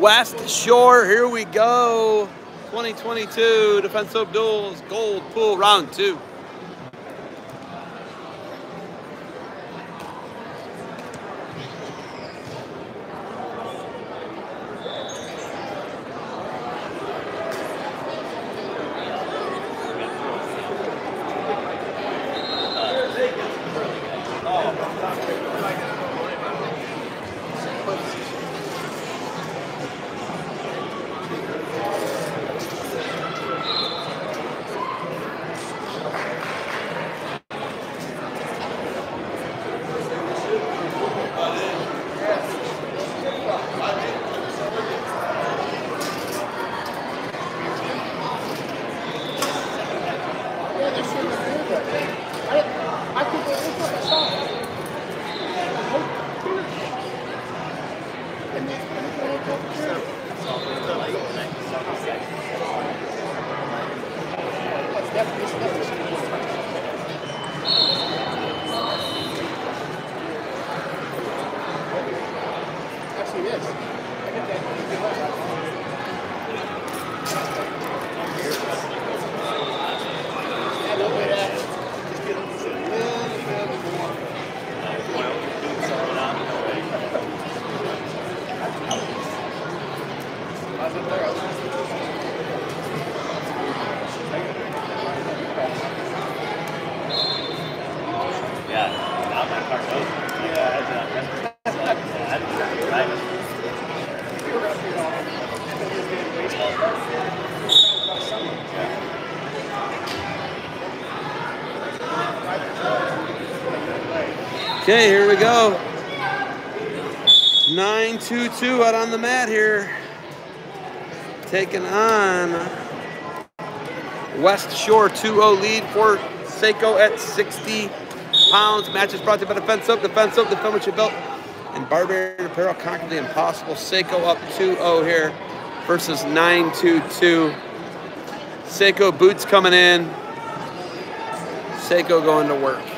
West Shore, here we go. 2022 Defense Soap Duals Gold Pool Round 2. Okay, here we go. 9-2-2 out on the mat here. Taking on West Shore 2-0 lead for Seiko at 60 pounds. Match is brought to you by Defense Soap, Defense Soap, What You Built. And Barbarian Apparel conquered the impossible. Seiko up 2-0 here versus 9-2-2. Seiko boots coming in. Seiko going to work.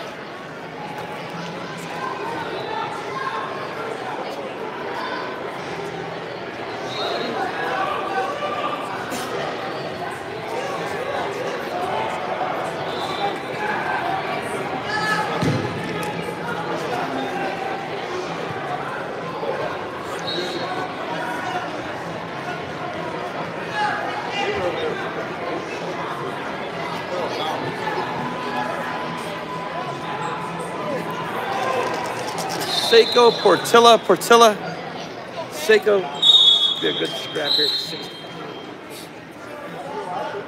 Seiko Portilla. Portilla. Seiko. Be a good scrap here.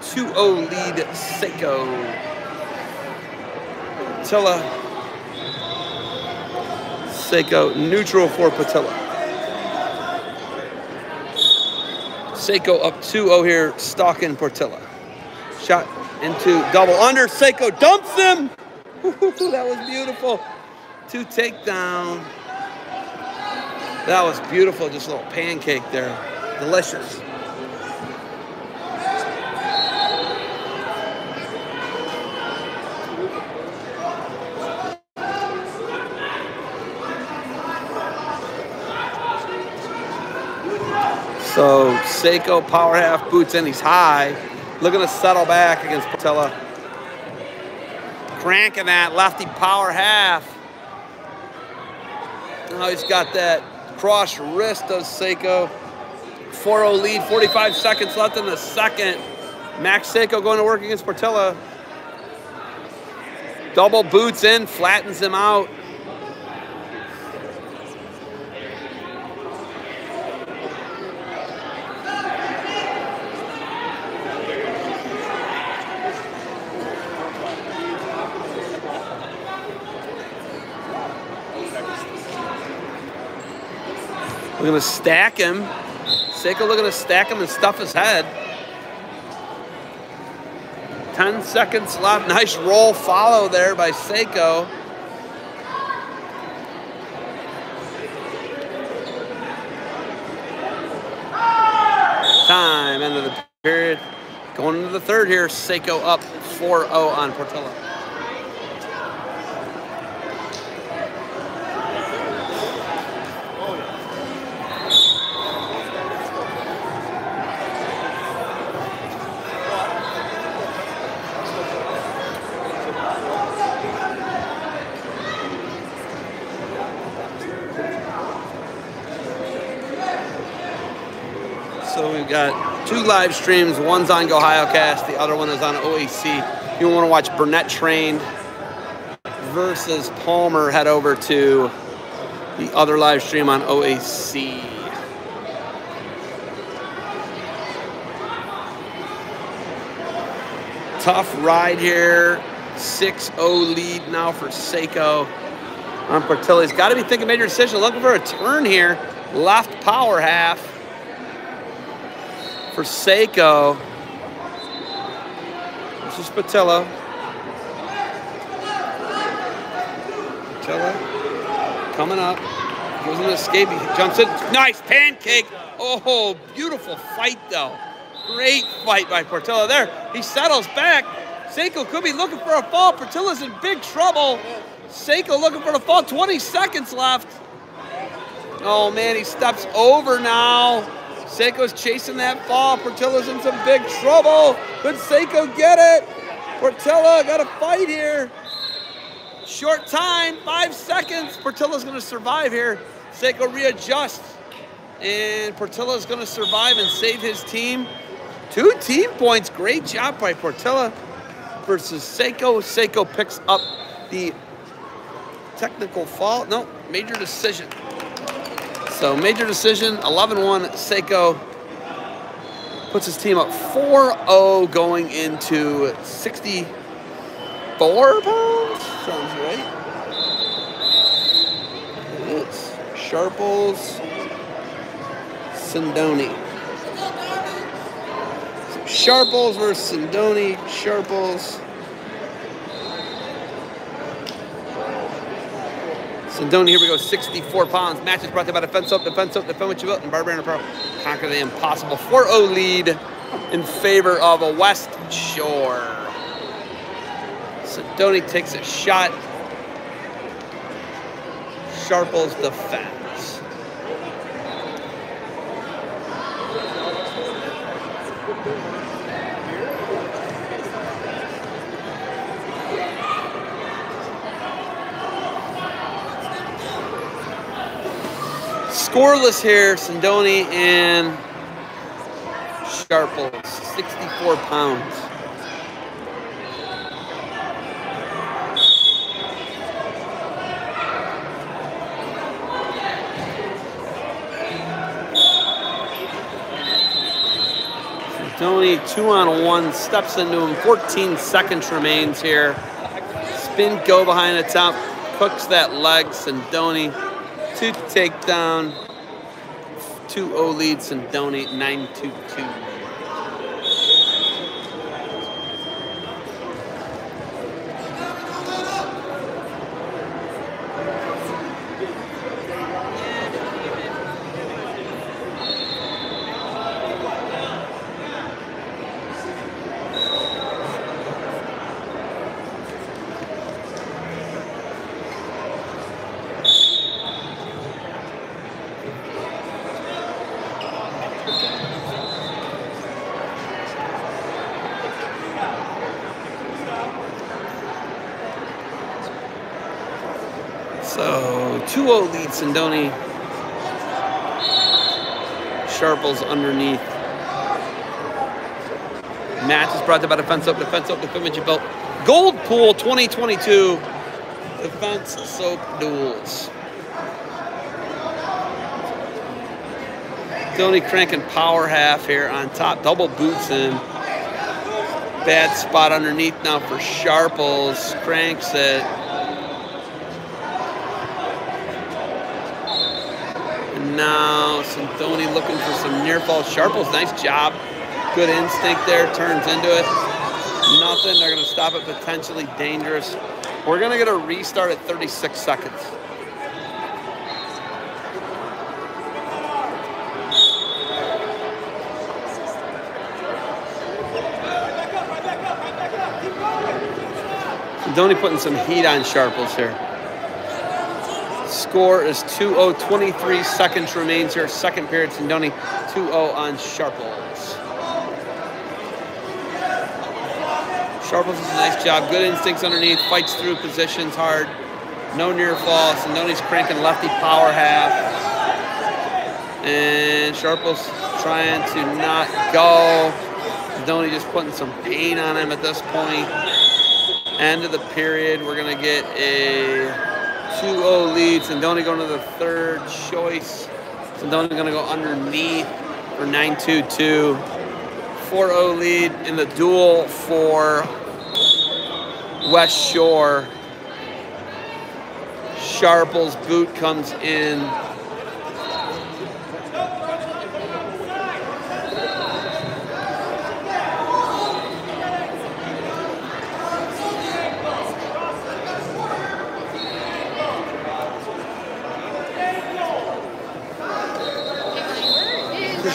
2-0 lead Seiko. Portilla. Seiko neutral for Patilla. Seiko up 2-0 here, stalking Portilla. Shot into double under. Seiko dumps him. that was beautiful. Two takedown. That was beautiful, just a little pancake there. Delicious. So Seiko power half boots in, he's high. Looking to settle back against Patella. Cranking that lefty power half. Now he's got that cross wrist of Seiko. 4-0 lead, 45 seconds left in the second. Max Seiko going to work against Portilla. Double boots in, flattens him out. We're gonna stack him. Seiko looking to stack him and stuff his head. 10 seconds left. Nice roll follow there by Seiko. Time, end of the period. Going into the third here, Seiko up 4-0 on Portilla. So we've got two live streams. One's on GOhioCast, the other one is on OAC. If you want to watch Burnett trained versus Palmer, head over to the other live stream on OAC. Tough ride here. 6-0 lead now for Seiko on Portillo. He's got to be thinking major decision. Looking for a turn here. Left power half for Seiko. This is Patillo. Patillo coming up. Goes in escape. He jumps in. Nice pancake. Oh, beautiful fight though. Great fight by Portillo there. He settles back. Seiko could be looking for a fall. Portillo's in big trouble. Seiko looking for the fall. 20 seconds left. Oh man, he steps over now. Seiko's chasing that fall. Portillo's in some big trouble. Could Seiko get it? Portillo got a fight here. Short time, five seconds. Portillo's gonna survive here. Seiko readjusts. And Portillo's gonna survive and save his team. Two team points. Great job by Portilla versus Seiko. Seiko picks up the technical fault. No, major decision. So major decision, 11-1, Seiko puts his team up 4-0 going into 64 pounds? Sounds right. It's Sharples, Sindoni. Sharples versus Sindoni. Sharples. Sindoni, here we go, 64 pounds. Match is brought to you by Defense Soap, Defense Soap, Defend What You Built, and Barbarian Pro. Conquer the impossible. 4-0 lead in favor of a West Shore. Sindoni takes a shot. Sharples the defends. Scoreless here, Sindoni and Sharples, 64 pounds. Sindoni, two on one, steps into him, 14 seconds remains here. Spin go behind the top, hooks that leg, Sindoni two takedown, 2-0 leads and donate 922. So 2-0 lead Sindoni. Sharples underneath. Match is brought to you by Defense Soap, Defense Soap, Defense You Built. Gold Pool 2022 Defense Soap Duals. Sindoni cranking power half here on top, double boots in. Bad spot underneath now for Sharples. Cranks it. Now Sindoni looking for some near fall. Sharples, nice job. Good instinct there, turns into it. Nothing, they're gonna stop it potentially dangerous. We're gonna get a restart at 36 seconds. Sindoni putting some heat on Sharples here. Score is 2-0, 23 seconds remains here. Second period, Sindoni 2-0 on Sharples. Sharples does a nice job. Good instincts underneath, fights through positions hard. No near fall. Sindoni's cranking lefty power half. And Sharples trying to not go. Donny just putting some pain on him at this point. End of the period, we're going to get a 2-0 lead. Sindoni going to the third choice. Sindoni going to go underneath for 9-2-2. 4-0 lead in the duel for West Shore. Sharple's boot comes in.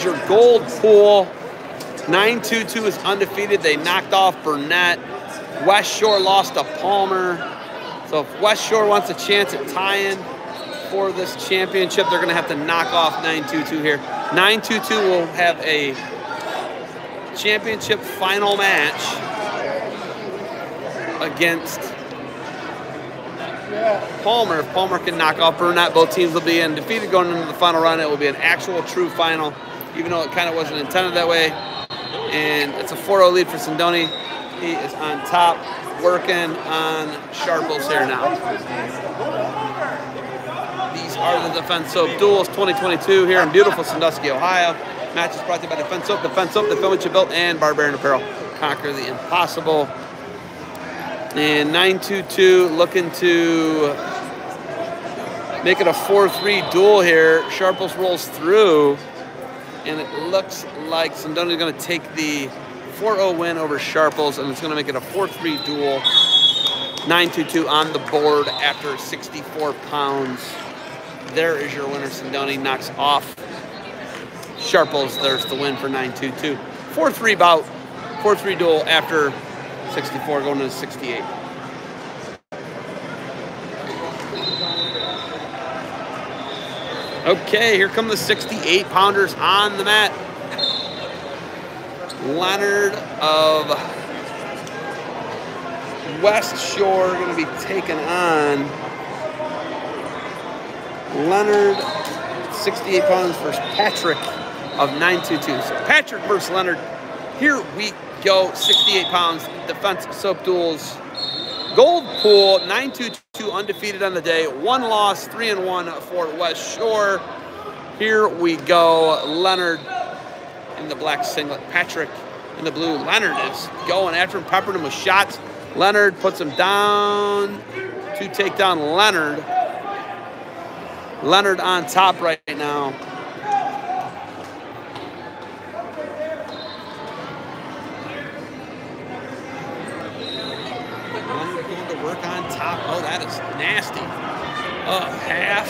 Here's your gold pool. 922 is undefeated. They knocked off Burnett. West Shore lost to Palmer. So if West Shore wants a chance at tying for this championship, they're going to have to knock off 922 here. 922 will have a championship final match against Palmer. If Palmer can knock off Burnett, both teams will be undefeated going into the final run. It will be an actual true final, even though it kind of wasn't intended that way. And it's a 4-0 lead for Sindoni. He is on top, working on Sharples here now. These are the Defense Soap Duals 2022 here in beautiful Sandusky, Ohio. Match is brought to you by Defense Soap, Defense Soap, the film you built, and Barbarian Apparel. Conquer the impossible. And 922 looking to make it a 4-3 duel here. Sharples rolls through, and it looks like Sindoni is going to take the 4-0 win over Sharples, and it's going to make it a 4-3 duel. 9-2-2 on the board after 64 pounds. There is your winner. Sindoni knocks off Sharples. There's the win for 9-2-2. 4-3 bout, 4-3 duel after 64 going to 68. Okay, here come the 68 pounders on the mat. Leonard of West Shore going to be taken on Leonard, 68 pounds versus Patrick of 922. So Patrick versus Leonard. Here we go, 68 pounds, defense soap duals. Gold pool, 922 undefeated on the day. One loss, three and one for West Shore. Here we go, Leonard in the black singlet. Patrick in the blue. Leonard is going after him, peppering him with shots. Leonard puts him down to take down Leonard. Leonard on top right now. Leonard going to work on top. Oh, that is nasty. Oh, half.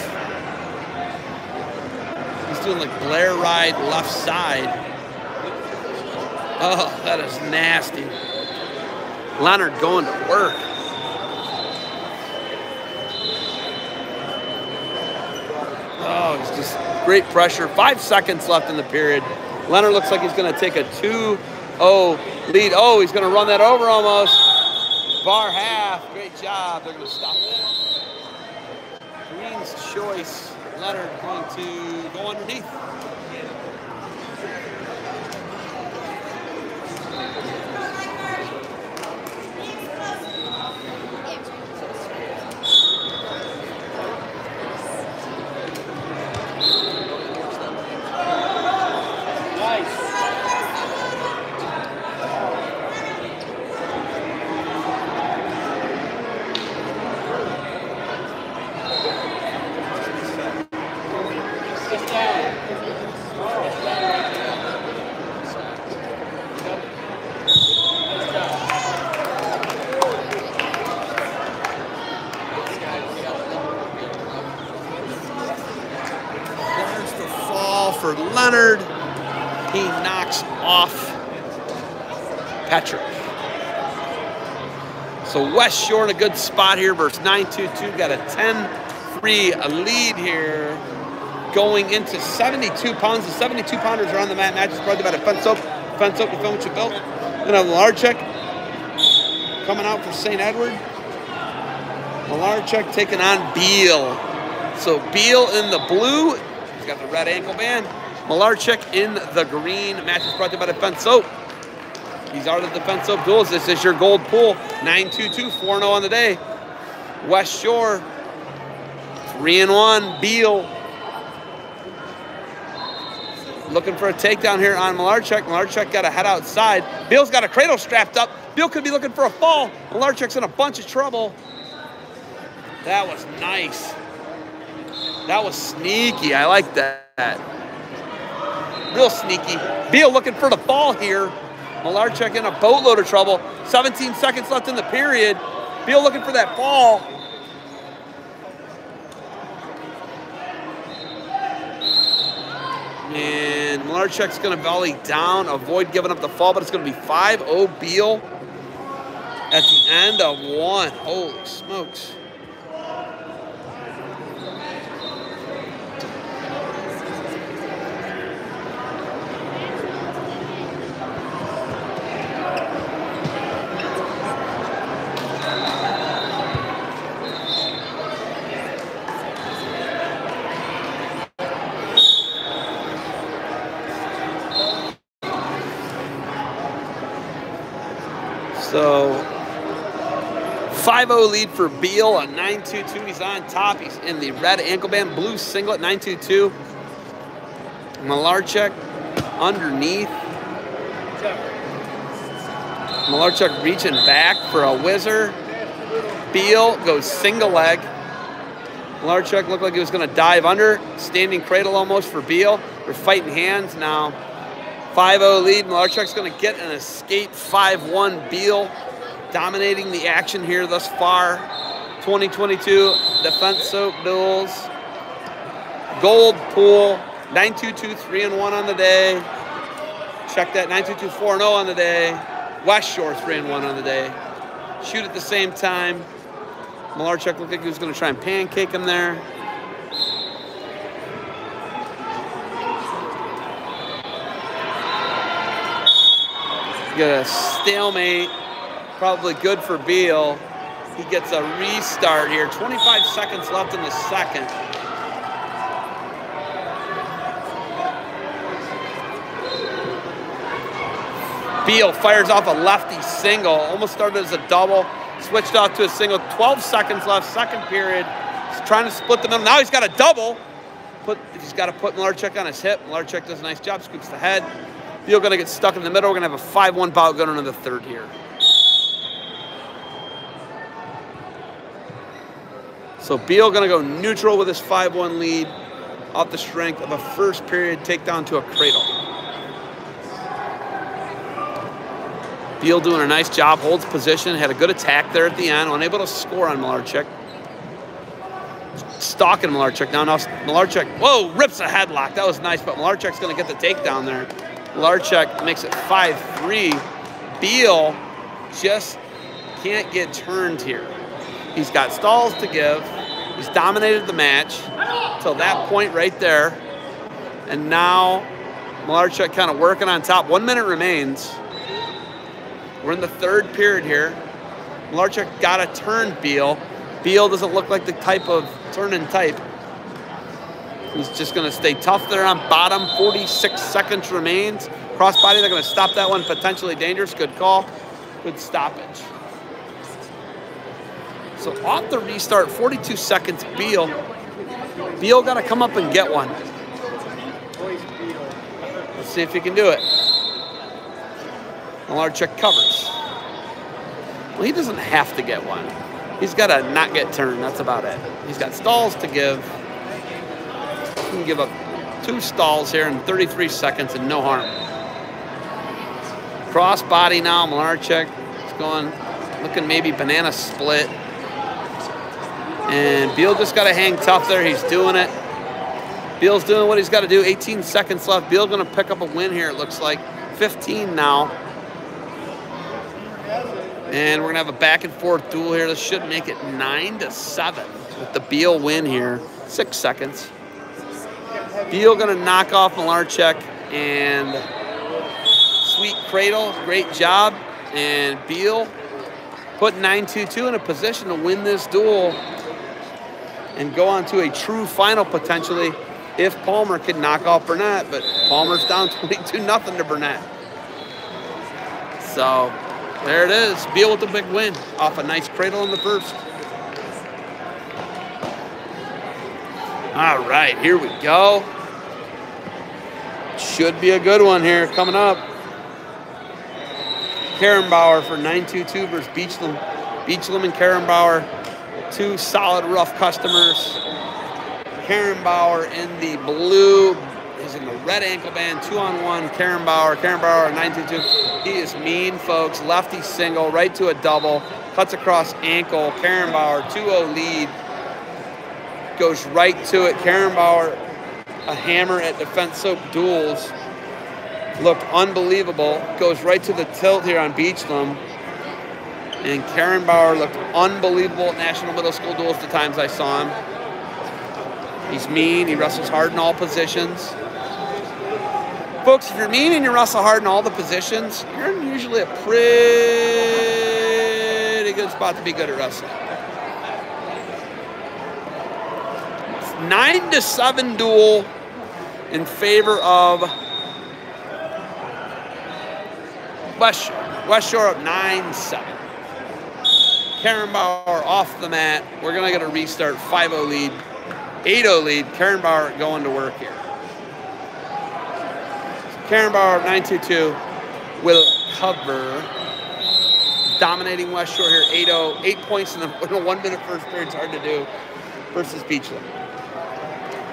He's doing like Blair ride left side. Oh, that is nasty. Leonard going to work. Oh, it's just great pressure. Five seconds left in the period. Leonard looks like he's going to take a 2-0 lead. Oh, he's going to run that over almost. Bar half. Great job. They're going to stop that. Choice. Leonard going to go underneath. There's the fall for Leonard. He knocks off Patrick. So West Shore in a good spot here versus 922. Got a 10-3 lead here. Going into 72 pounds. The 72 pounders are on the mat. Match is brought to you by Defense Soap. Defense Soap, the film what you built. Then have Malarchuk coming out for St. Edward. Malarchuk taking on Beal. So Beal in the blue. He's got the red ankle band. Malarchuk in the green. Match is brought to you by Defense Soap. These are the Defense Soap Duals. This is your gold pool. 922, 4 0 on the day. West Shore, 3 and 1. Beal looking for a takedown here on Malarchuk. Malarchuk got a head outside. Beal's got a cradle strapped up. Beal could be looking for a fall. Malarchuk's in a bunch of trouble. That was nice. That was sneaky. I like that. Real sneaky. Beal looking for the fall here. Malarchuk in a boatload of trouble. 17 seconds left in the period. Beal looking for that fall. And Malarchuk's going to volley down, avoid giving up the fall, but it's going to be 5-0 Beal at the end of one. Holy smokes. So 5-0 lead for Beal, a 9-2-2. He's on top. He's in the red ankle band, blue singlet, 9-2-2. Malarchuk underneath. Malarchuk reaching back for a whizzer. Beal goes single leg. Malarchuk looked like he was going to dive under. Standing cradle almost for Beal. They're fighting hands now. 5-0 lead. Malarchuk's going to get an escape 5-1. Beal dominating the action here thus far. 2022 Defense Soap Duals. Gold Pool. 922 3 and 1 on the day. Check that 922 4 0 on the day. West Shore 3 and 1 on the day. Shoot at the same time. Malarchuk looked like he was going to try and pancake him there. Get a stalemate. Probably good for Beal. He gets a restart here. 25 seconds left in the second. Beal fires off a lefty single. Almost started as a double. Switched off to a single. 12 seconds left, second period. He's trying to split the middle. Now he's got a double. Put, he's got to put Malarchuk on his hip. Malarchuk does a nice job, scoops the head. Beal going to get stuck in the middle. We're going to have a 5-1 bout going into the third here. So Beal going to go neutral with his 5-1 lead off the strength of a first period takedown to a cradle. Beal doing a nice job, holds position, had a good attack there at the end, unable to score on Malarchuk. Stalking Malarchuk now. Now Malarchuk, whoa, rips a headlock. That was nice, but Malarchuk's going to get the takedown there. Malarchuk makes it 5-3. Beal just can't get turned here. He's got stalls to give. He's dominated the match till that point right there. And now Malarchuk kind of working on top. One minute remains. We're in the third period here. Malarchuk got a turn Beal. Beal doesn't look like the type of turning type. He's just going to stay tough there on bottom. 46 seconds remains. Crossbody, they're going to stop that one. Potentially dangerous. Good call. Good stoppage. So off the restart, 42 seconds, Beal. Beal got to come up and get one. Let's see if he can do it. Malarchuk covers. Well, he doesn't have to get one. He's got to not get turned. That's about it. He's got stalls to give. He can give up two stalls here in 33 seconds and no harm. Cross body now. Malarchuk is going, looking maybe banana split. And Beal just got to hang tough there. He's doing it. Beal's doing what he's got to do. 18 seconds left. Beal going to pick up a win here, it looks like. 15 now. And we're going to have a back and forth duel here. This should make it 9 to 7 with the Beal win here. Six seconds. Beal going to knock off Malarchuk and sweet cradle. Great job. And Beal put 9-2-2 in a position to win this duel and go on to a true final potentially if Palmer can knock off Burnett, but Palmer's down 22 nothing to Burnett. So there it is. Beal with the big win off a nice cradle in the first. All right, here we go. Should be a good one here coming up. Karen Bauer for 922 versus Beechlam. Beechlam and Karen Bauer, two solid rough customers. Karen Bauer in the blue, he's in the red ankle band, two on one. Karen Bauer, Karen Bauer 922. He is mean, folks. Lefty single, right to a double, cuts across ankle. Karen Bauer 2-0 lead, goes right to it. Karen Bauer, a hammer at defense soap duals looked unbelievable. Goes right to the tilt here on Beechlam. And Karen Bauer looked unbelievable at National Middle School duels the times I saw him. He's mean. He wrestles hard in all positions. Folks, if you're mean and you wrestle hard in all the positions, you're usually a pretty good spot to be good at wrestling. nine to seven duel in favor of West Shore. West Shore up 9-7. Karen Bauer off the mat. We're going to get a restart. 5-0 lead. 8-0 lead. Karen Bauer going to work here. So Karen Bauer 9-2-2 will cover. Dominating West Shore here. 8-0. Eight points in, the, in one-minute first period. It's hard to do versus Beechland.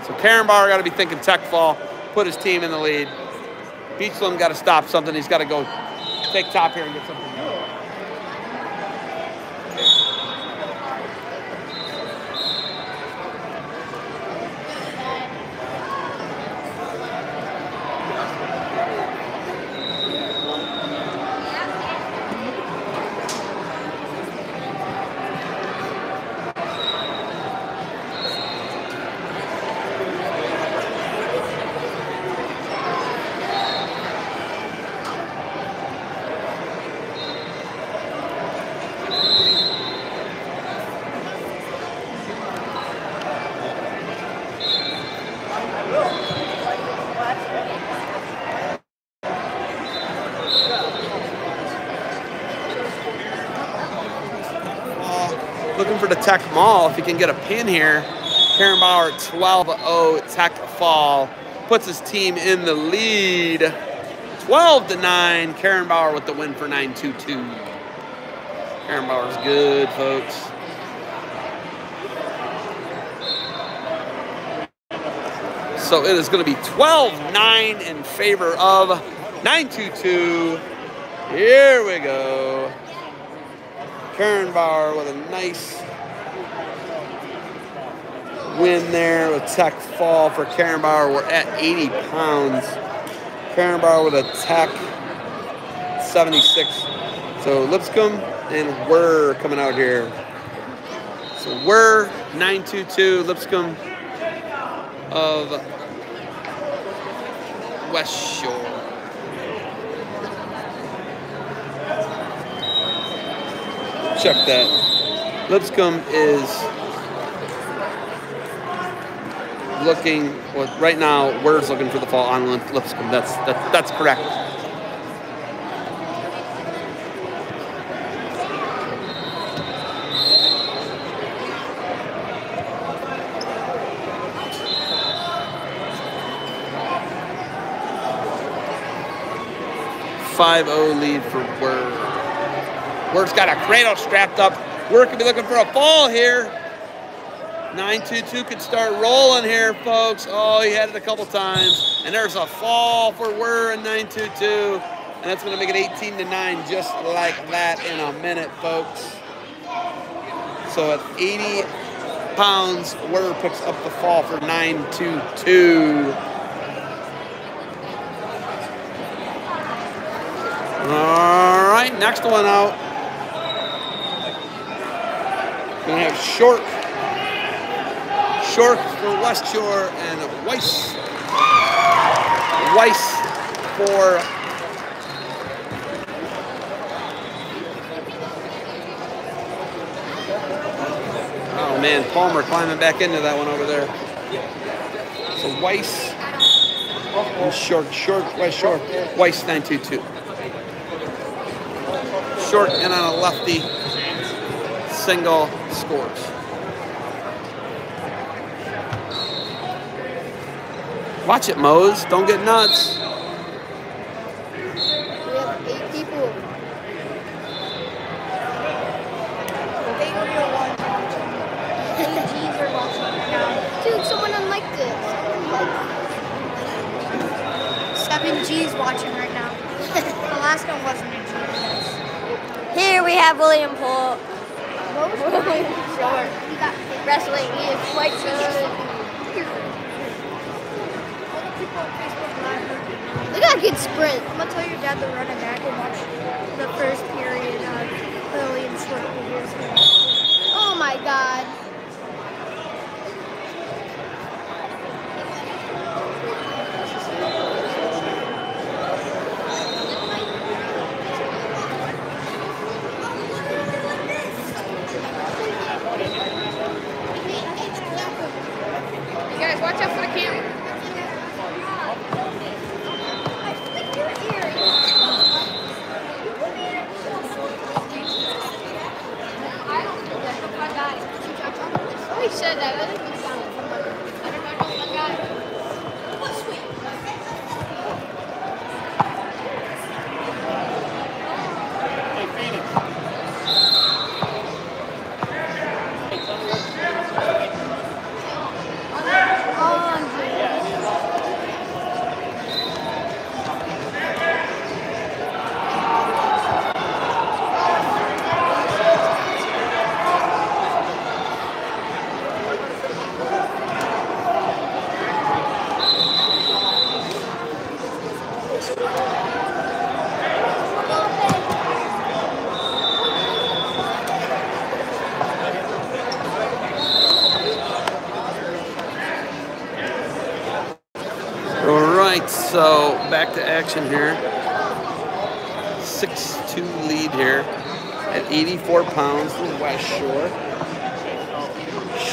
So Karen Bauer got to be thinking tech fall. Put his team in the lead. Beechland got to stop something. He's got to go take top here and get something. Tech Fall. If he can get a pin here, Karen Bauer 12-0 Tech Fall puts his team in the lead. 12 to 9. Karen Bauer with the win for 9-2-2. Karen Bauer's good, folks. So it is going to be 12-9 in favor of 922. Here we go. Karen Bauer with a nice win there with Tech Fall for Karen Bauer. We're at 80 pounds. Karen Bauer with a Tech 76. So Lipscomb and We're coming out here. So we're 922 Lipscomb of West Shore. Check that. Lipscomb is looking, well, right now, Word's looking for the fall on Lipscomb. That's, that, that's correct. Five zero oh lead for Word. Word's got a cradle strapped up. Word could be looking for a fall here. 922 could start rolling here, folks. Oh, he had it a couple times. And there's a fall for Wur in 922. And that's going to make it 18 to 9 just like that in a minute, folks. So at 80 pounds, Wur picks up the fall for 922. All right, next one out. Gonna have short Shore for West Shore and Weiss. Weiss for Oh man, Palmer climbing back into that one over there. So Weiss and short, short, Weiss short, Weiss 922. Short and on a lefty, single scores. Watch it, Mose. Don't get nuts.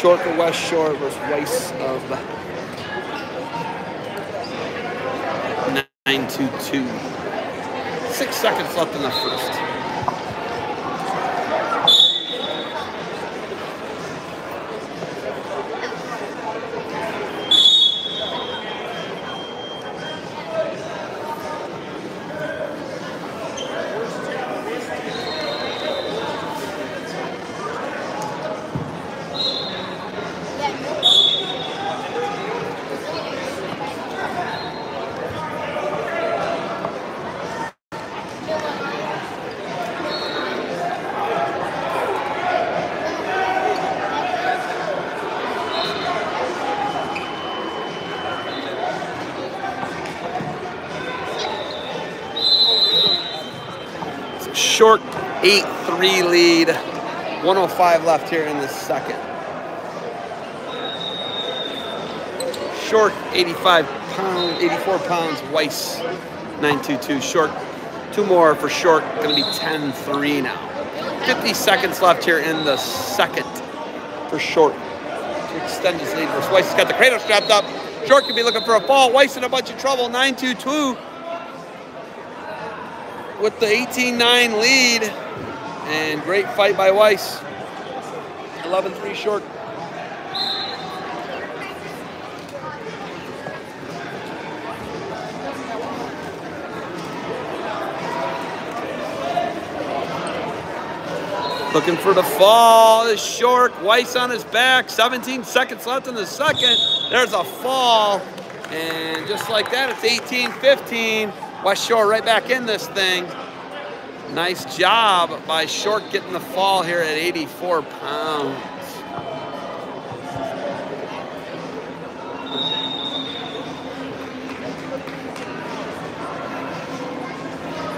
Short for West Shore versus Weiss of 922. Six seconds left in the first. Short 8-3 lead. 105 left here in the second. Short 85 pound, 84 pounds. Weiss 922. Short two more for short. To be 10-3 now. 50 seconds left here in the second for short to extend his lead. Versus Weiss He's got the cradle strapped up. Short could be looking for a fall. Weiss in a bunch of trouble. 922 with the 18-9 lead. And great fight by Weiss. 11-3 short. Looking for the fall is short. Weiss on his back. 17 seconds left in the second. There's a fall. And just like that, it's 18-15. West Shore right back in this thing. Nice job by Short getting the fall here at 84 pounds.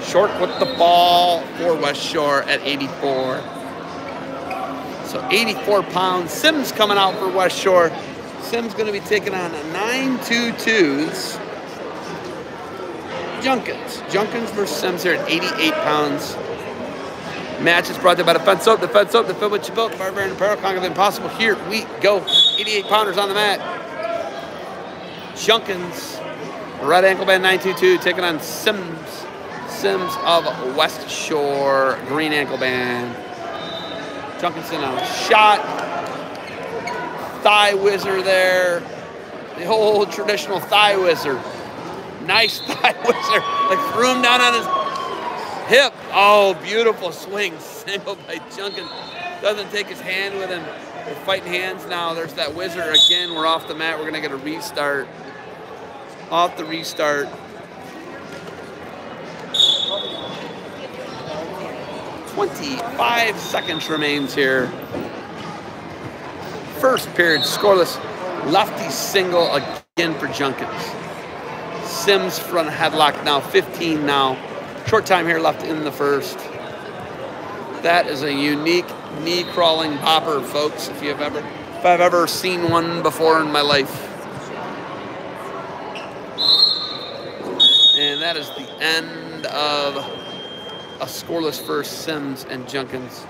Short with the ball for West Shore at 84. So 84 pounds. Sims coming out for West Shore. Sims going to be taking on a 922s. Junkins. Junkins versus Sims here at 88 pounds. Match is brought to you by Defense Soap, Defense Soap, Defend What You Built, Barbarian Apparel, Conquer the Impossible. Here we go. 88 pounders on the mat. Junkins, Red Ankle Band 922 taking on Sims. Sims of West Shore, Green Ankle Band. Junkinson on a shot. Thigh whizzer there. The old traditional thigh whizzer. Nice thigh whizzer. Like threw him down on his hip. Oh, beautiful swing. Single by Junkin. Doesn't take his hand with him. We're fighting hands now. There's that whizzer again. We're off the mat. We're to get a restart. Off the restart. 25 seconds remains here. First period, scoreless. Lefty single again for Junkins. Sims front headlock now, 15 now. Short time here left in the first. That is a unique knee crawling bopper, folks, if you've ever if I've ever seen one before in my life. And that is the end of a scoreless first Sims and Junkins.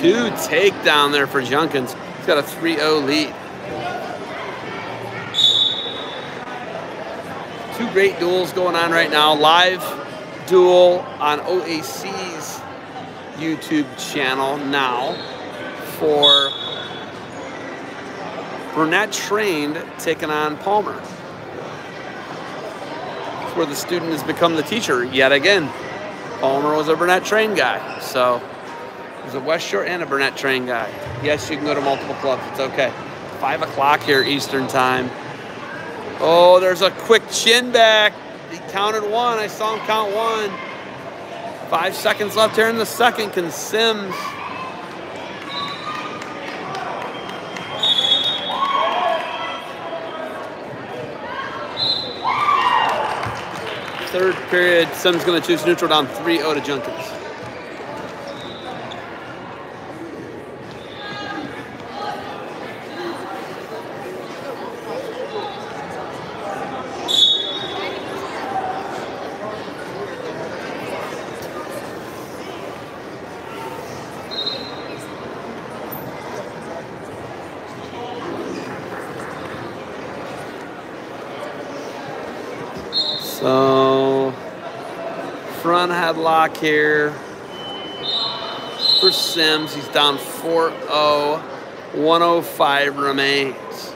Two takedown there for Junkins. He's got a 3-0 lead. Two great duels going on right now. Live duel on OAC's YouTube channel now for Burnett trained taking on Palmer. It's where the student has become the teacher yet again. Palmer was a Burnett trained guy, so He's a West Shore and a Burnett train guy. Yes, you can go to multiple clubs. It's okay. Five o'clock here Eastern time. Oh, there's a quick chin back. He counted one. I saw him count one. Five seconds left here in the second. Can Sims Third period, Sims going to choose neutral down 3-0 to Junkins. So, here for Sims. He's down 4-0. 105 remains.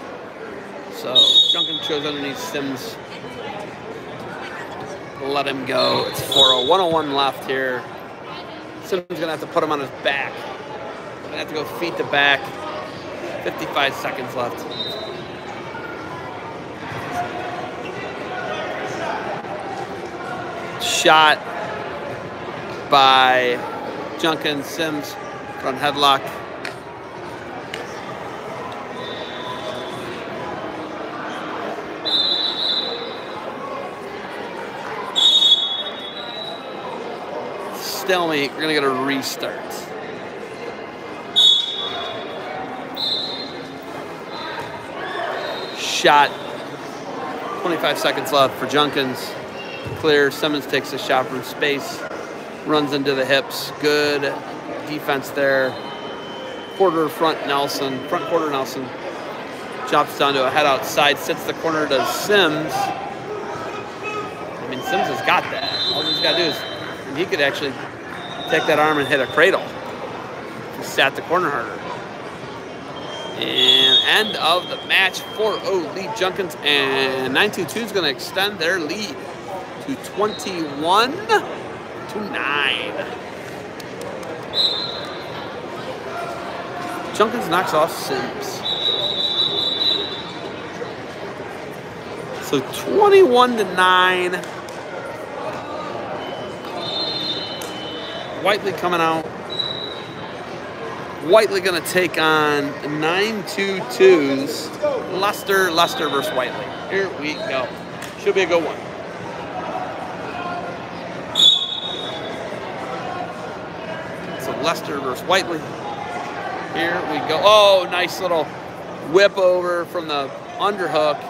So, Junkin chose underneath Sims. Let him go. It's 4-0. 101 left here. Sims gonna have to put him on his back. Gonna have to go feet to back. 55 seconds left. shot by Junkin Sims front headlock. Stalemate, we're gonna get a restart. Shot, 25 seconds left for Junkins clear. Simmons takes a shot from space, runs into the hips. Good defense there. Quarter front Nelson, front quarter Nelson. Chops down to a head outside, sits the corner to Sims. I mean, Sims has got that. All he's gotta do is he could actually take that arm and hit a cradle. He sat the corner harder. And end of the match 4-0 lead Junkins and 922 is going to extend their lead to 21 to 9. Junkins knocks off Sims. So 21 to 9. Whiteley coming out. Whiteley going to take on 922's Lester, Lester versus Whiteley. Here we go. Should be a good one. Lester versus Whiteley. Here we go. Oh, nice little whip over from the underhook.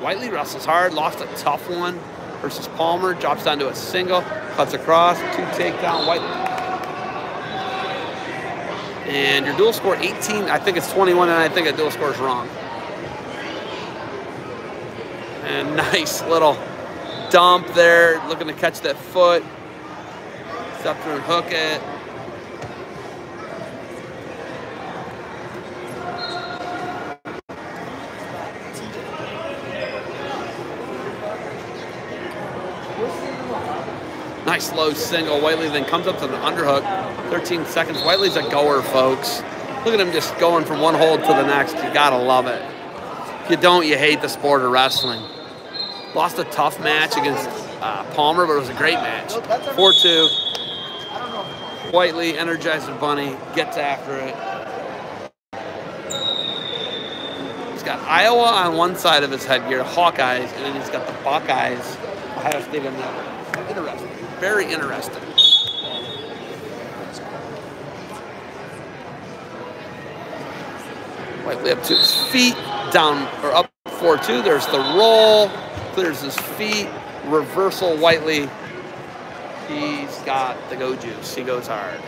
Whiteley wrestles hard, lost a tough one versus Palmer, drops down to a single, cuts across, two takedown, Whiteley. And your dual score 18, I think it's 21, and I think a dual score is wrong. And nice little dump there, looking to catch that foot. Step through and hook it. Nice low single. Whiteley then comes up to the underhook. 13 seconds. Whiteley's a goer, folks. Look at him just going from one hold to the next. You gotta love it. If you don't, you hate the sport of wrestling. Lost a tough match against uh, Palmer, but it was a great match. 4-2. Whiteley, Energizer Bunny, gets after it. He's got Iowa on one side of his headgear, Hawkeyes, and then he's got the Buckeyes, Ohio State the. Interesting. Very interesting. Whiteley up to his feet, down or up 4-2. There's the roll, clears his feet, reversal Whiteley. He's got the go juice. He goes hard.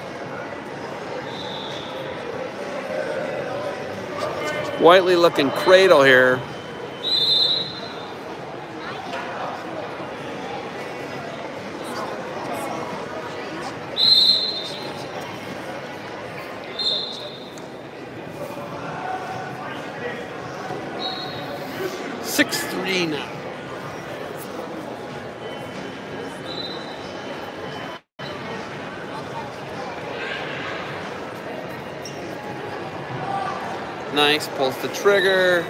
Whiteley looking cradle here. Six three now. Pulls the trigger.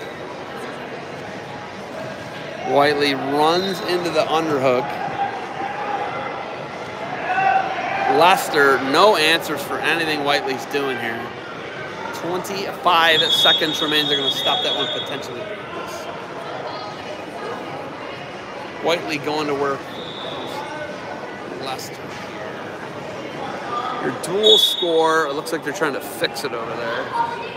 Whiteley runs into the underhook. Lester, no answers for anything Whiteley's doing here. 25 seconds remains. They're going to stop that one potentially. Whiteley going to work. Lester. Your dual score, it looks like they're trying to fix it over there.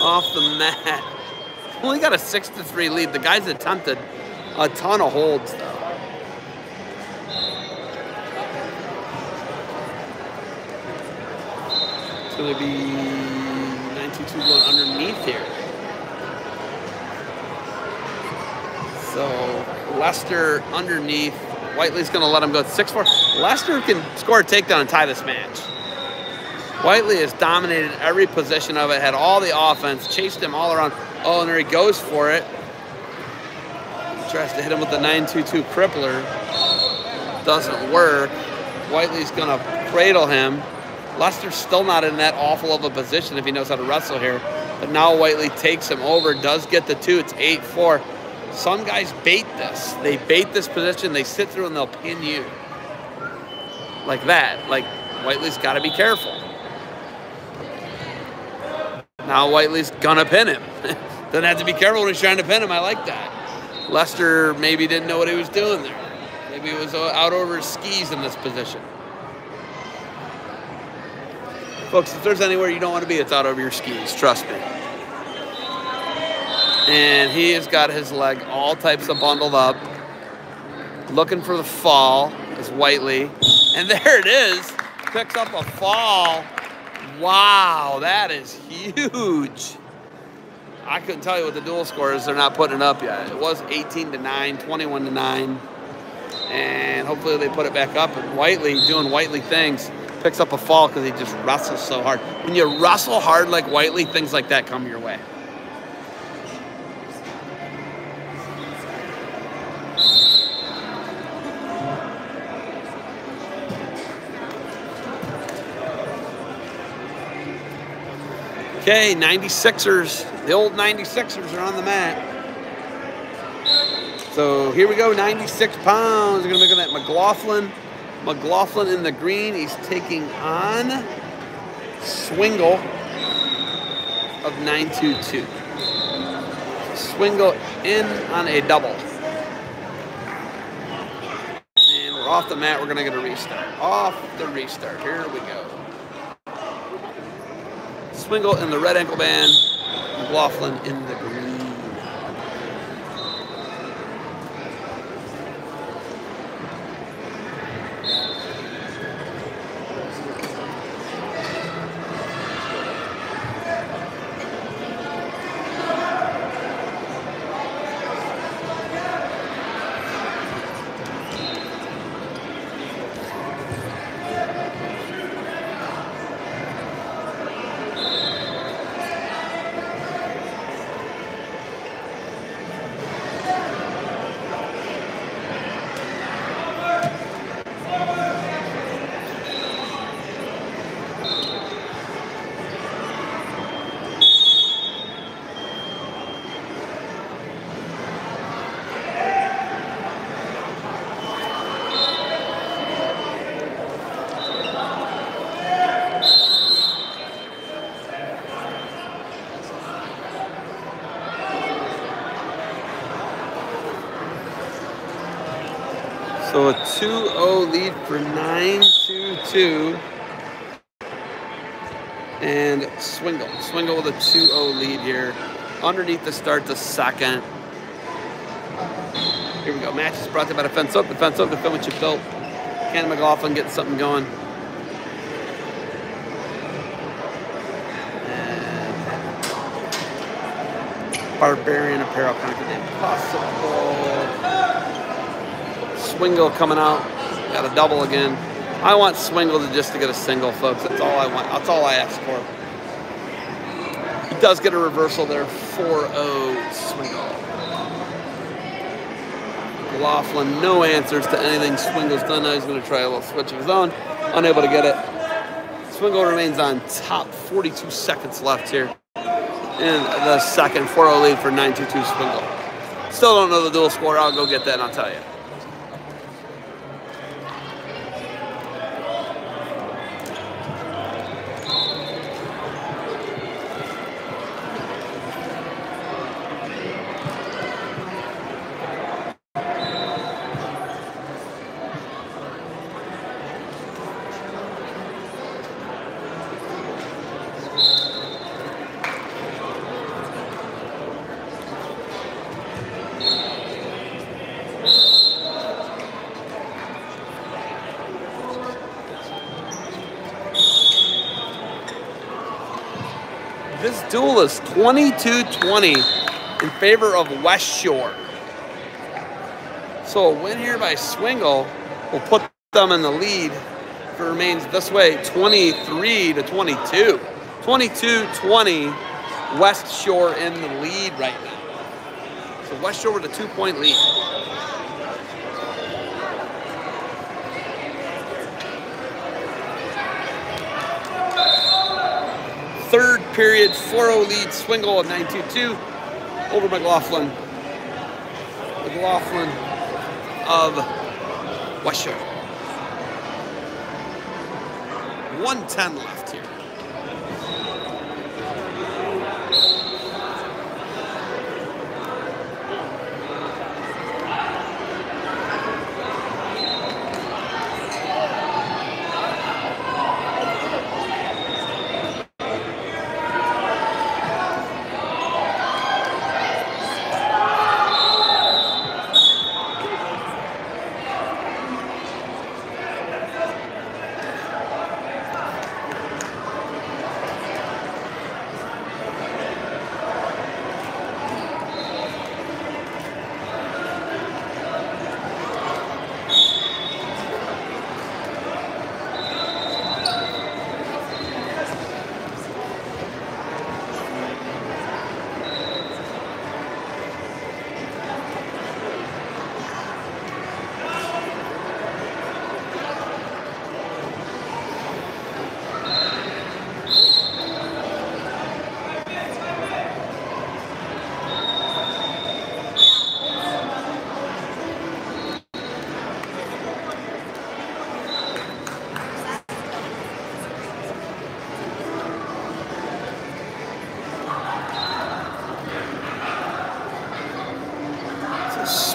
off the mat. Only got a six to three lead. The guys attempted a ton of holds though. It's gonna be 92 going underneath here. So Lester underneath. Whiteley's gonna let him go 6-4. Lester can score a takedown and tie this match. Whiteley has dominated every position of it, had all the offense, chased him all around. Oh, and there he goes for it. Tries to hit him with the 922 crippler. Doesn't work. Whiteley's gonna cradle him. Lester's still not in that awful of a position if he knows how to wrestle here. But now Whiteley takes him over, does get the two. It's 8-4. Some guys bait this. They bait this position, they sit through and they'll pin you. Like that. Like Whiteley's gotta be careful. Now Whiteley's gonna pin him. Doesn't have to be careful when he's trying to pin him. I like that. Lester maybe didn't know what he was doing there. Maybe he was uh, out over his skis in this position. Folks, if there's anywhere you don't want to be, it's out over your skis. Trust me. And he has got his leg all types of bundled up. Looking for the fall is Whiteley. And there it is. Picks up a fall. Wow, that is huge. I couldn't tell you what the dual score is. They're not putting it up yet. It was 18 to 9, 21 to 9. And hopefully they put it back up. And Whiteley doing Whiteley things picks up a fall because he just wrestles so hard. When you wrestle hard like Whiteley, things like that come your way. Okay, 96ers. The old 96ers are on the mat. So here we go, 96 pounds. We're going to look at that McLaughlin. McLaughlin in the green. He's taking on Swingle of 922. Swingle in on a double. And we're off the mat. We're going to get a restart. Off the restart. Here we go. Swingle in the red ankle band. McLaughlin in the green. So a 2-0 lead for 9-2-2. And Swingle. Swingle with a 2-0 lead here. Underneath the start the second. Here we go. Match is brought to you by Defense Up. Defense Up, defend what you built. Ken McLaughlin getting something going. Barbarian Apparel Conquered Impossible. Swingle coming out. Got a double again. I want Swingle to just to get a single, folks. That's all I want. That's all I ask for. He does get a reversal there. 4-0 Swingle. Laughlin, no answers to anything Swingle's done. Now he's going to try a little switch of his own. Unable to get it. Swingle remains on top. 42 seconds left here. In the second 4-0 lead for 9-2-2 Swingle. Still don't know the dual score. I'll go get that and I'll tell you. This duel is 22-20 in favor of West Shore. So a win here by Swingle will put them in the lead if it remains this way, 23 to 22. 22-20, West Shore in the lead right now. So West Shore with a two-point lead. third period 4-0 lead swingle of 9-2-2 over McLaughlin. McLaughlin of West Shore. 110 left here.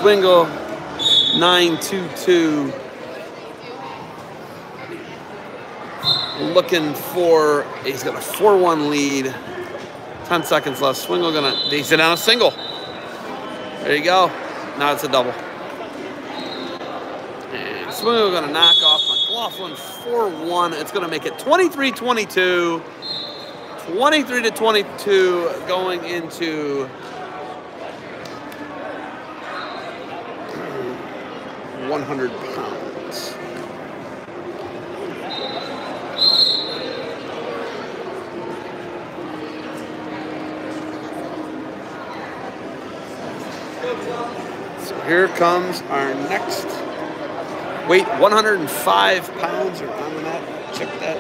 Swingle 922. Looking for, he's got a 4 1 lead. 10 seconds left. Swingle gonna, he's on a single. There you go. Now it's a double. And Swingle gonna knock off McLaughlin 4 1. It's gonna make it 23 22. 23 to 22 going into 100 pounds. So here comes our next weight 105 pounds are on the mat. Check that.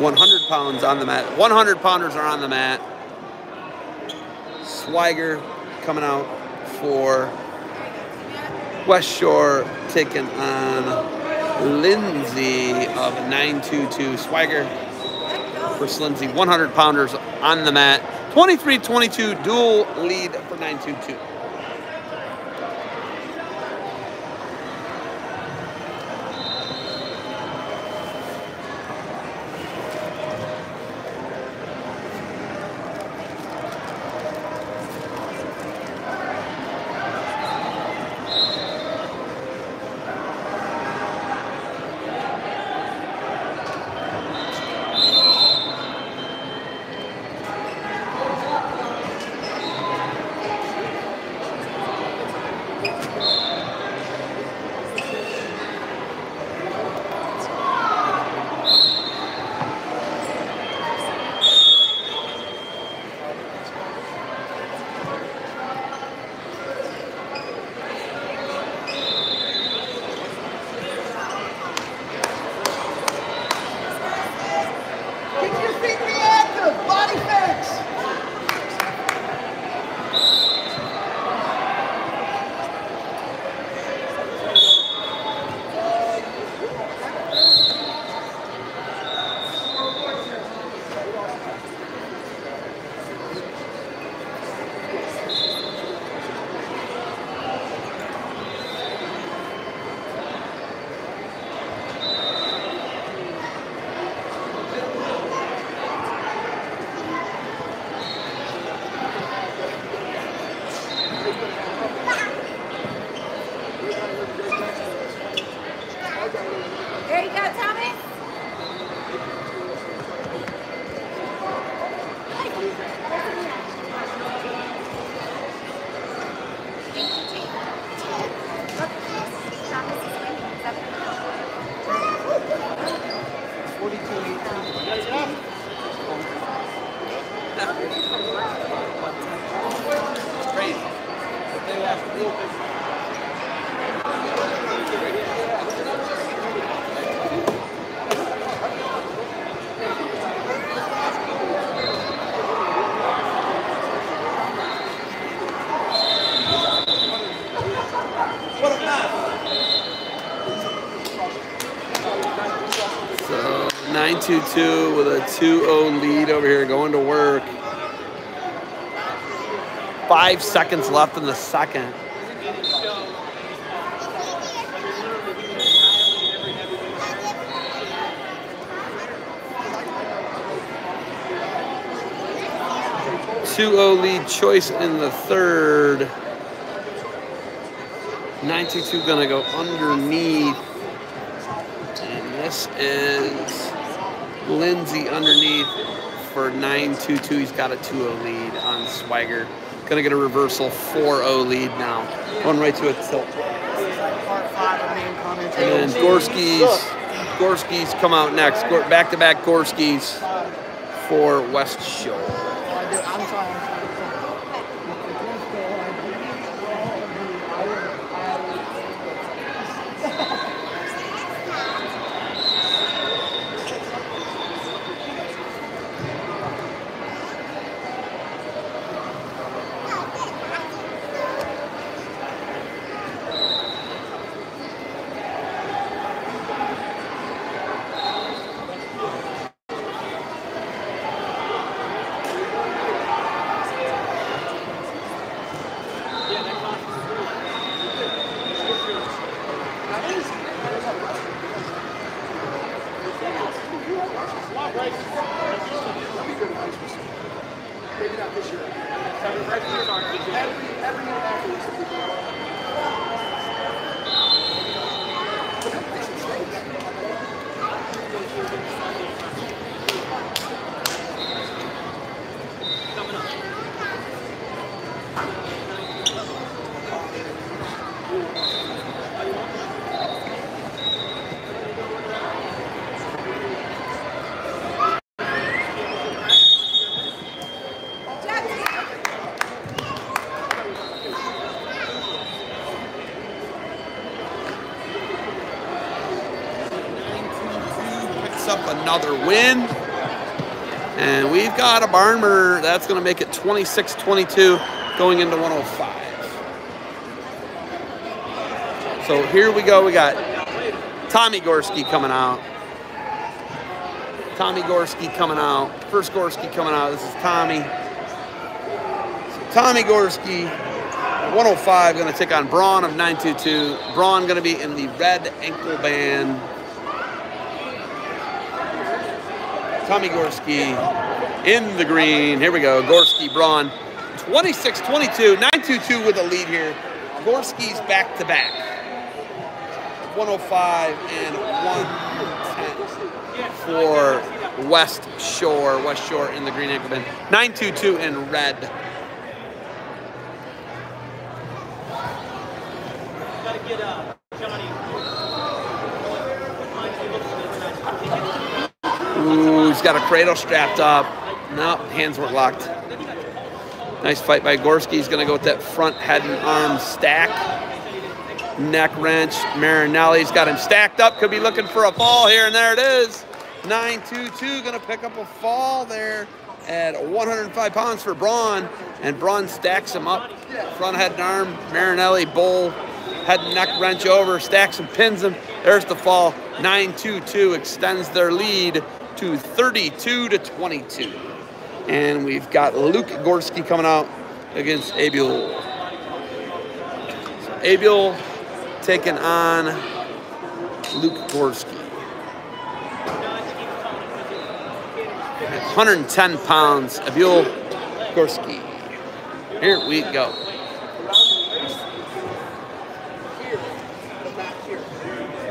100 pounds on the mat. 100 pounders are on the mat. Swiger coming out for West Shore taking on Lindsay of 922 Swagger versus Lindsay. 100 pounders on the mat. 23 22 dual lead for 922. Five seconds left in the second. Two O lead choice in the third. 922 gonna go underneath. And this is Lindsay underneath for 922. He's got a 2-0 lead on Swagger. Gonna get a reversal 4-0 lead now. Going right to a tilt. And Gorski's Gorski's come out next. Back-to-back Gorski's for West Shore. Barn burner. That's going to make it 26 22 going into 105. So here we go. We got Tommy Gorski coming out. Tommy Gorski coming out. First Gorski coming out. This is Tommy. So Tommy Gorski, 105, going to take on Braun of 922. Braun going to be in the red ankle band. Tommy Gorski in the green. Here we go. Gorski, Braun. 26 22, 922 with a lead here. Gorski's back to back. 105 and 110 for West Shore. West Shore in the green ankle band. 922 in red. Ooh, he's got a cradle strapped up. No, hands weren't locked. Nice fight by Gorski. He's going to go with that front head and arm stack. Neck wrench. Marinelli's got him stacked up. Could be looking for a fall here, and there it is. 9-2-2. going to pick up a fall there at 105 pounds for Braun. And Braun stacks him up. Front head and arm. Marinelli, bull, head and neck wrench over, stacks and pins him. There's the fall. 9-2-2 extends their lead to 32 to 22. And we've got Luke Gorski coming out against Abul. So taking on Luke Gorski. 110 pounds, Abul Gorski. Here we go. Here, but not here. If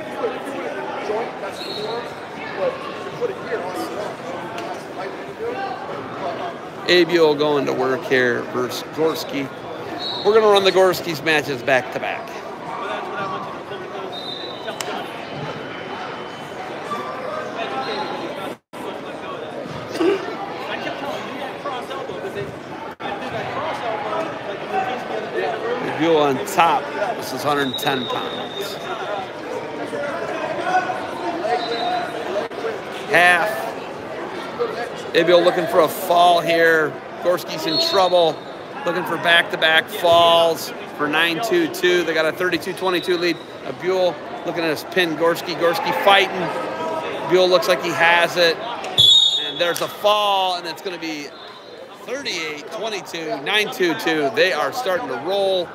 you put it- if you put it in a joint, that's the norm. But if you put it here, all you want. That's the right way to do it. Um, going to work here versus Gorski. We're going to run the Gorski's matches back to back. Abul on top. This is 110 pounds. Half. Abul looking for a fall here. Gorski's in trouble. Looking for back-to-back falls for 9-2-2. They got a 32-22 lead. Abul looking at his pin. Gorski. Gorski fighting. Abul looks like he has it. And there's a fall, and it's going to be 38-22, 9-2-2. They are starting to roll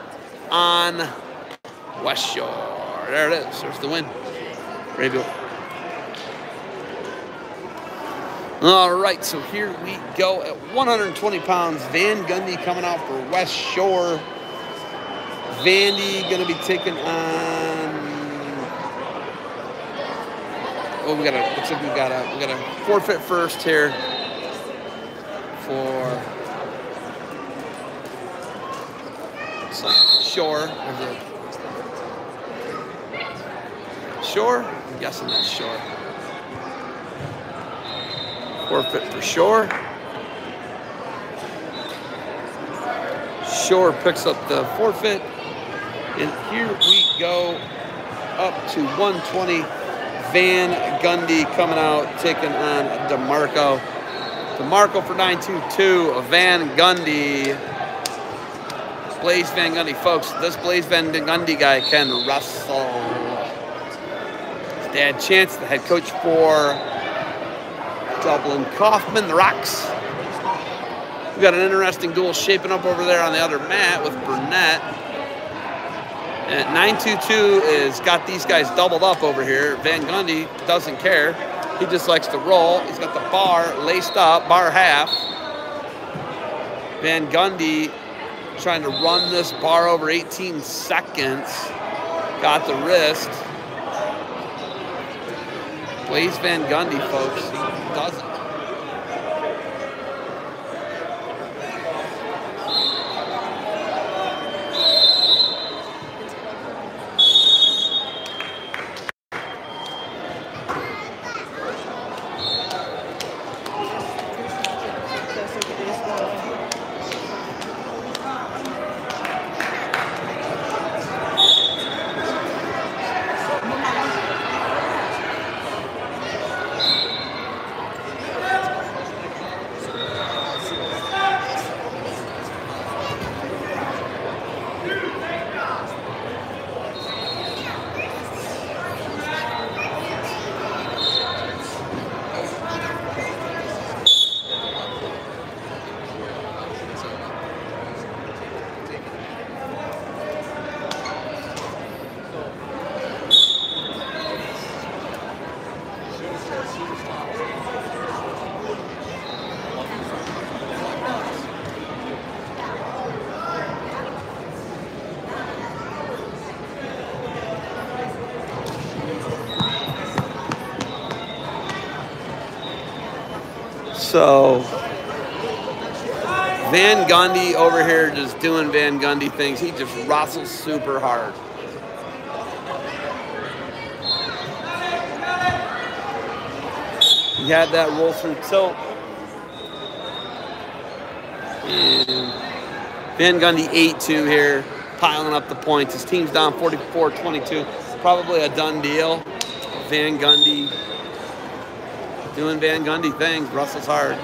on West Shore. There it is. There's the win. Abul. All right, so here we go at 120 pounds. Van Gundy coming out for West Shore. Vandy gonna be taking on. Oh, we got a. Looks like we got a. We got a forfeit first here for. Looks like Shore. Shore. I'm guessing that's Shore. Forfeit for Shore. Shore picks up the forfeit. And here we go up to 120. Van Gundy coming out, taking on DeMarco. DeMarco for 922. Van Gundy. Blaze Van Gundy, folks. This Blaze Van Gundy guy can wrestle. Dad Chance, the head coach for Dublin Coffman, the Rocks. We've got an interesting duel shaping up over there on the other mat with Burnett. And 922 is got these guys doubled up over here. Van Gundy doesn't care. He just likes to roll. He's got the bar laced up, bar half. Van Gundy trying to run this bar over 18 seconds. Got the wrist. Blaze Van Gundy, folks. He does it. So Van Gundy over here just doing Van Gundy things. He just wrestles super hard. He had that roll through tilt. And Van Gundy 8-2 here, piling up the points. His team's down 44-22. Probably a done deal. Van Gundy doing Van Gundy things, Russell's hard.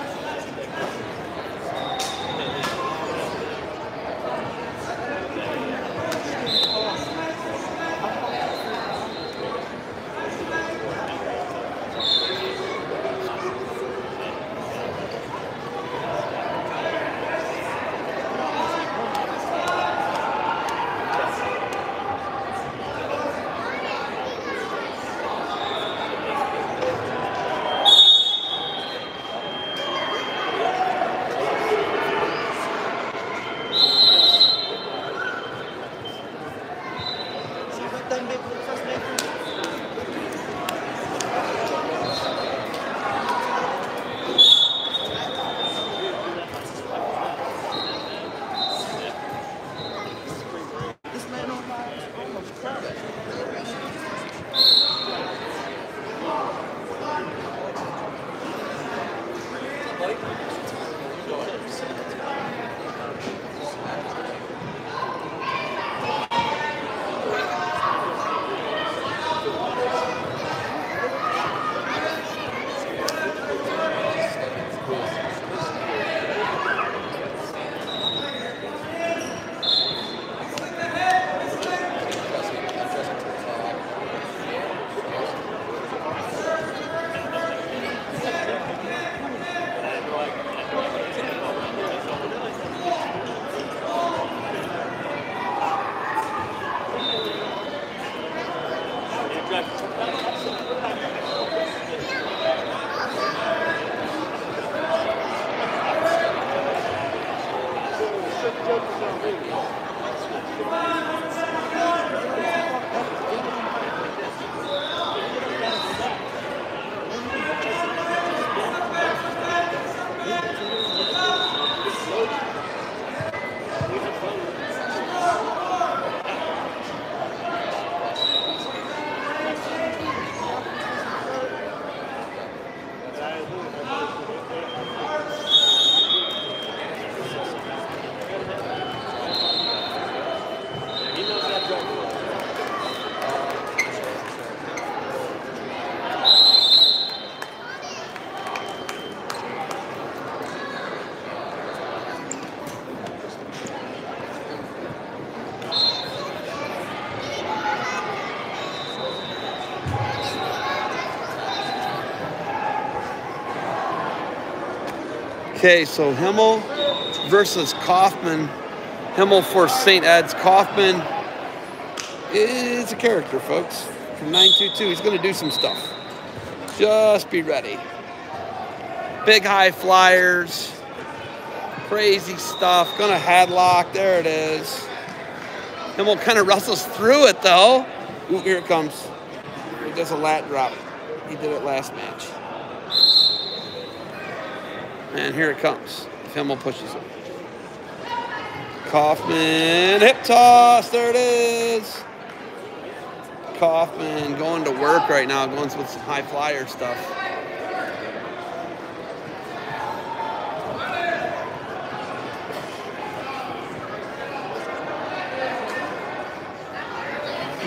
Okay, so Himmel versus Kaufman. Himmel for St. Ed's. Kaufman is a character, folks. From 922, he's going to do some stuff. Just be ready. Big high flyers. Crazy stuff. Gonna headlock. There it is. Himmel kind of wrestles through it though. Ooh, here it comes. He does a lat drop. He did it last match. And here it comes. Himmel pushes it. Kaufman, hip toss. There it is. Kaufman going to work right now, going with some high flyer stuff.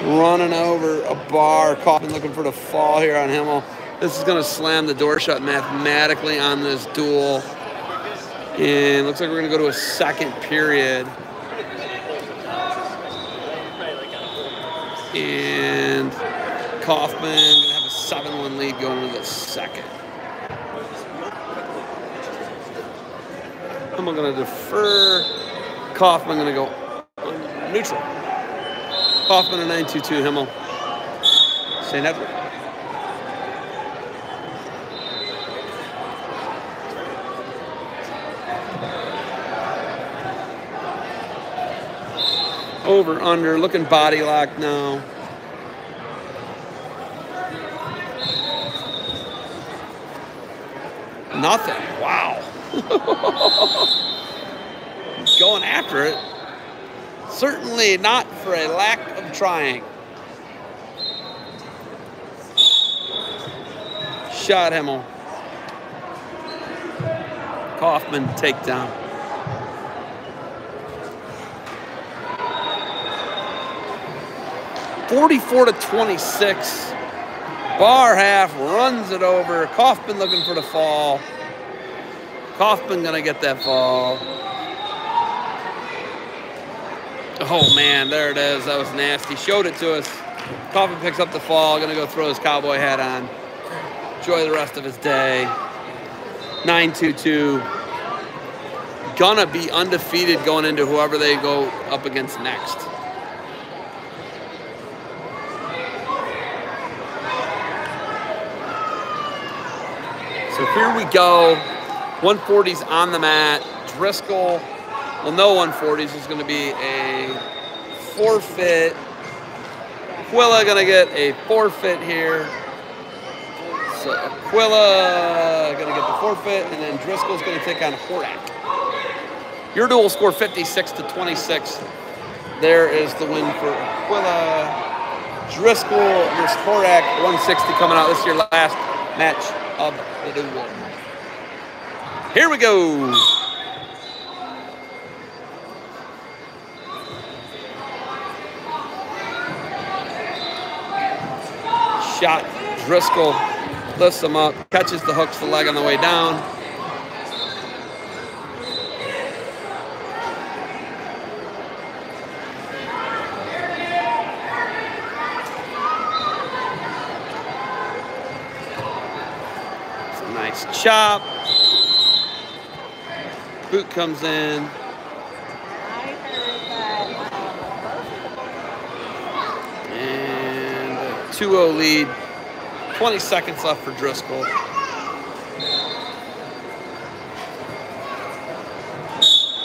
Running over a bar. Kaufman looking for the fall here on Himmel. This is going to slam the door shut mathematically on this duel. And looks like we're going to go to a second period. And Kaufman going to have a 7 1 lead going into the second. I'm going to defer. Kaufman going to go neutral. Kaufman a 9-2-2 Himmel. St. Edward. Over, under, looking body lock now. Nothing. Wow. Going after it. Certainly not for a lack of trying. Shot Himmel. Kaufman takedown. Forty-four to twenty-six. Bar half runs it over. Kaufman looking for the fall. Kaufman gonna get that fall. Oh man, there it is. That was nasty. Showed it to us. Kaufman picks up the fall. Gonna go throw his cowboy hat on. Enjoy the rest of his day. 9-2-2. Gonna be undefeated going into whoever they go up against next. Here we go. 140's on the mat. Driscoll, well, no 140s is going to be a forfeit. Aquila going to get a forfeit here. So Aquila going to get the forfeit, and then Driscoll's going to take on Horak. Your duel score 56 to 26. There is the win for Aquila. Driscoll versus Horak, 160 coming out. This is your last match of the duel. Here we go. Shot. Driscoll lifts him up, catches the hooks the leg on the way down. It's chop. Boot comes in. And 2-0 lead. 20 seconds left for Driscoll.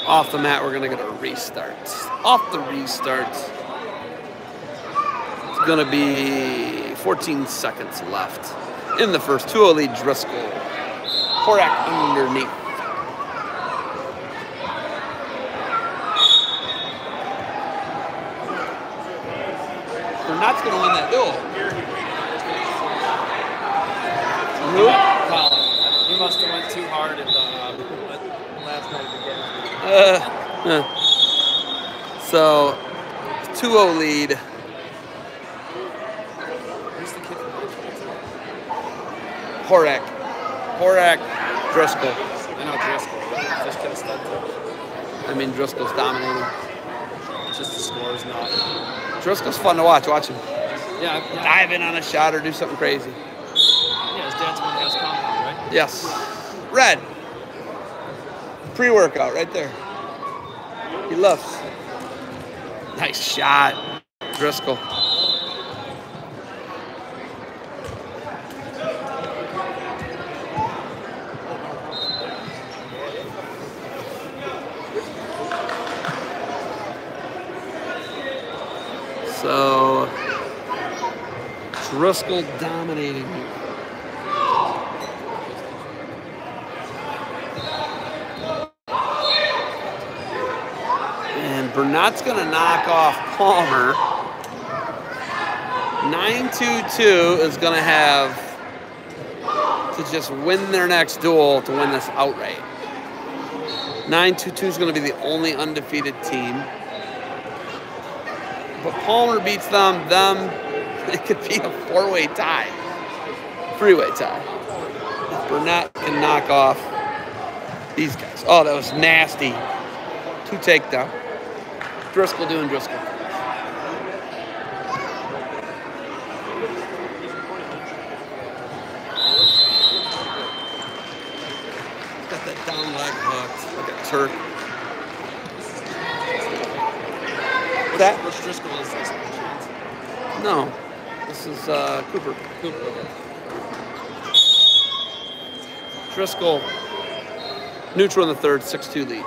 Off the mat, we're gonna get a restart. Off the restart. It's gonna be 14 seconds left in the first 2-0 lead Driscoll. Horak underneath. Burnet's gonna win that duel. Colin. He must have went too hard at the uh, last night again. Uh, uh. So, 2-0 lead. Who's the kid from Horak. Horak, Driscoll. I know Driscoll. Just kid stud too. I mean, Driscoll's dominating. Just the score's not. Driscoll's fun to watch. Watch him Yeah, yeah. dive in on a shot or do something crazy. Yeah, his dad's one house compound, right? Yes. Red. Pre-workout right there. He loves. Nice shot. Driscoll. Driscoll dominating here. And Bernat's going to knock off Palmer. 9-2-2 is going to have to just win their next duel to win this outright. 9-2-2 is going to be the only undefeated team. But Palmer beats them, them, it could be a four-way tie. Three-way tie. If Burnett can knock off these guys. Oh, that was nasty. Two takedown. Driscoll doing Driscoll. Got that down leg hooked like a Turk. That Which Driscoll is this? no, uh, Cooper. Cooper. Driscoll neutral in the third, 6-2 lead.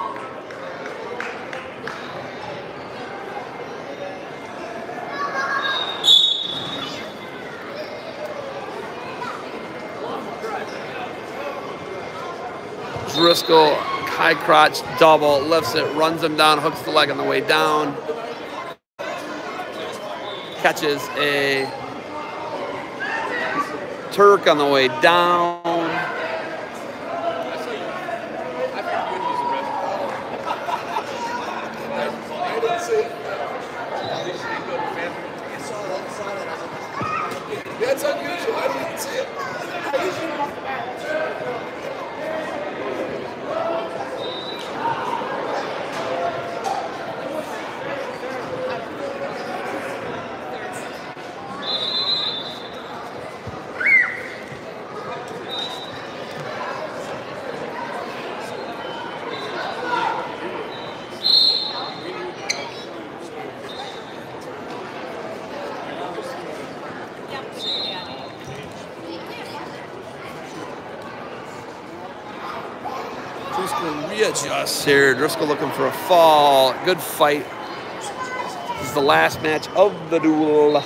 Driscoll, high crotch double, lifts it, runs him down, hooks the leg on the way down. Catches a Turk on the way down. I didn't see it. That's unusual. I didn't see it. Driscoll here. Driscoll looking for a fall. Good fight. This is the last match of the duel.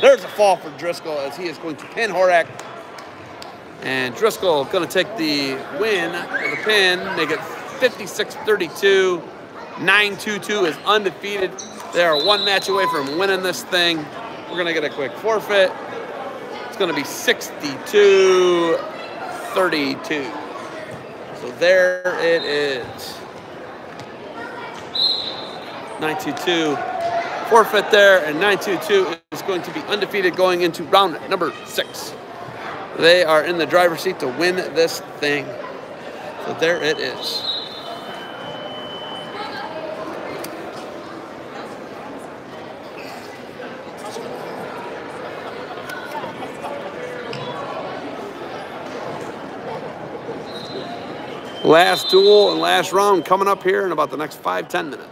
There's a fall for Driscoll as he is going to pin Horak. And Driscoll going to take the win with a pin, make it 56-32. 9-2-2 is undefeated. They are one match away from winning this thing. We're going to get a quick forfeit. It's going to be 62-32. There it is. 922 forfeit there, and 922 is going to be undefeated going into round number six. They are in the driver's seat to win this thing. So there it is. Last duel and last round coming up here in about the next five, ten minutes.